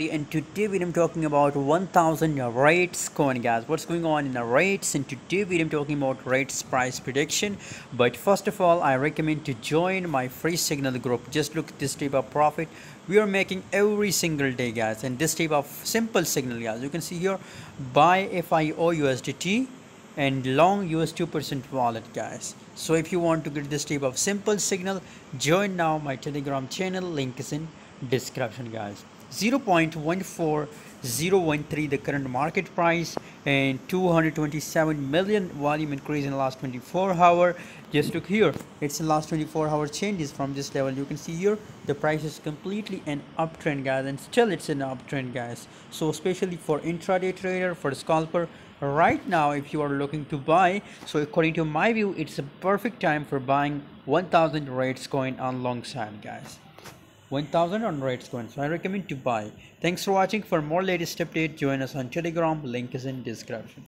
and today video I'm talking about 1000 rats coin guys. What's going on in the rats? And today video I'm talking about rats price prediction. But first of all I recommend to join my free signal group. Just look at this type of profit. We are making every single day guys and this type of simple signal guys. You can see here buy FIO USDT and long US 2% wallet guys. So if you want to get this type of simple signal join now my telegram channel. Link is in description guys 0.14013 the current market price and 227 million volume increase in the last 24 hour. Just look here. It's in last 24 hour changes from this level. You can see here the price is completely an uptrend guys and still it's an uptrend guys. So especially for intraday trader for scalper right now if you are looking to buy so according to my view it's a perfect time for buying 1000 rats coin on long side guys 1000 on rats coin so i recommend to buy. Thanks for watching. For more latest update join us on telegram. Link is in description